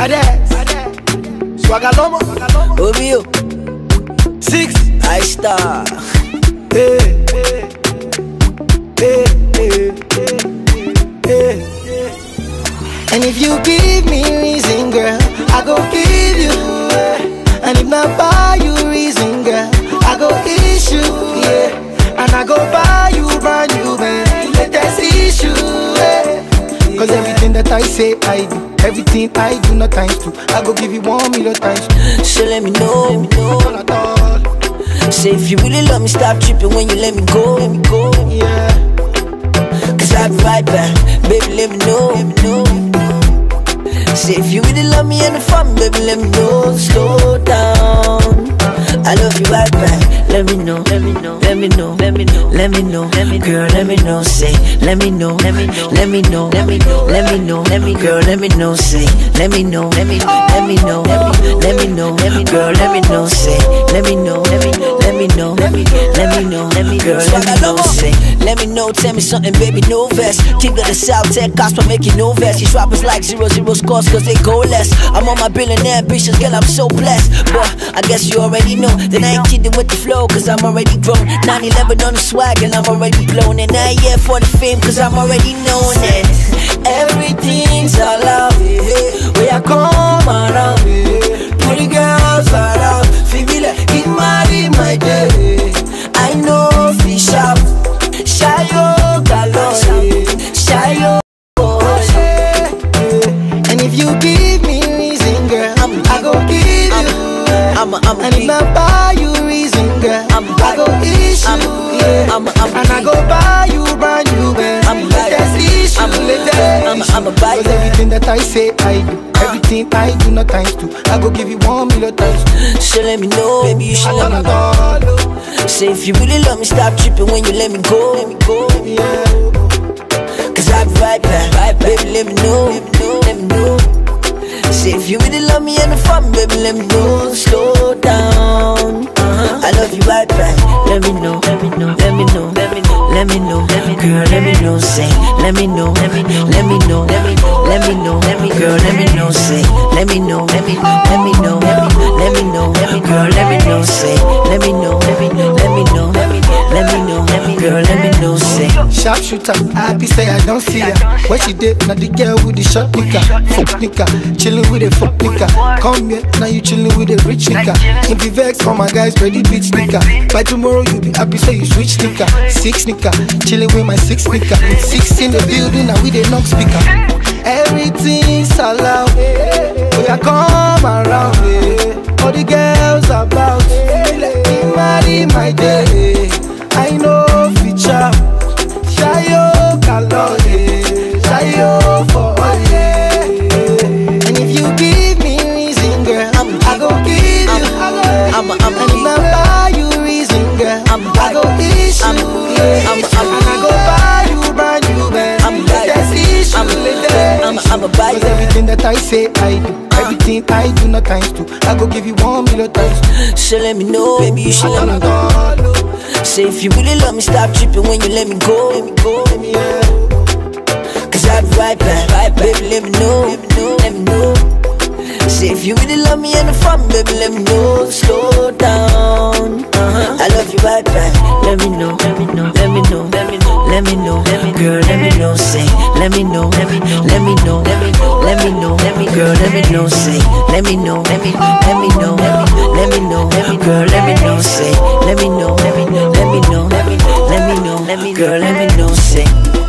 Badass. Swagalomo. Obio, Six. I star. Hey, hey, hey, hey. And if you give me reason, girl, I go give you. And if not buy you reason, girl, I go issue, yeah. And I go buy you brand new, man. Latest issue, yeah. Cause everything that I say, I do. Everything I do, not times two. I go give you one million times two. So let me know. All, at all. Say if you really love me, stop tripping when you let me go. Let me go. Yeah. Cause I'll be right back. Baby, let me know. Let me know. Say if you really love me and the fun, baby, let me know. Slow down. Me know. Let me know. Let me know. Know. Girl. Let me know. Say. Let me know. Let me know. Let me know. Let me know. Let me know. Let me girl. Let me know. Say. Let me know. Let me. Let me know. Let me know. Let me girl. Let me know. Say. Let me know. Let me. Let me know. Let me. Let me know. Let me girl. Let me know. Say. Let me know. Tell me something, baby. No vest. King of the South Tech gospel making no vest. These rappers like zero zero scores cause they go less. I'm on my billionaire ambitions, girl. I'm so blessed. But I guess you already know that I ain't kidding with the flow cause I'm already grown. 911 on the swag and I'm already blown. And I yeah for the fame cause I'm already known. And everything's allowed. Yeah. Where I come around. I'm- a buy- Cause everything that I say, I do. Uh. Everything I do, not times two. I go give you one million times two. So let me know, baby, you should let me know. Say if you really love me, stop tripping when you let me go. Let me go. yeah. Cause I'll be right back. Right back. Baby, let me know. Let me know. Let me know. Say if you really love me and the fun, baby, let me know. Slow down. Uh-huh. I love you right back. Let me know. Let me know. Let me know. Let me know. Let me know. Girl. Let me know. Say. Let me know. Let me know. Let me know. Let me know. Let me know. Let me girl. Let me know. Say. Let me know. Let me. Let me know. Let me. Let me know. Girl. Let me know. Say. Let me know. Sharpshooter, happy say I don't see her. When she did, now the girl with the short nigga, fuck nigga, chillin' with a fuck nigga. Come here, now you chillin' with a rich nigga. If you vex, all my guys ready beat nigga. By tomorrow you be happy say you switch nigga. Six nigga, chillin' with my six nigga. Six in the building, now we the knock speaker. Everything's allowed. We are come That I say, I do. Everything I do, not times two. I go give you one million times two. So let me know, baby, you should let me oh, Say if you really love me, stop tripping when you let me go. Let me go. yeah. Cause I'll be right back. Right back. Baby, let me know. Let me know. Let me know. Say if you really love me and the fun, baby, let me know. Slow down. Let me know. Let me know. Let me know. Let me know. Let me know. Girl. Let me know. Say. Let me know. Let me know. Let me know. Let me know. Know. Girl. Let me know. Say. Let me know. Let me. Let me know. Let me. Know. Let me girl. Let me know. Say. Let me know. Let me. Let me know. Let me. Know, let me know. Let me girl. Let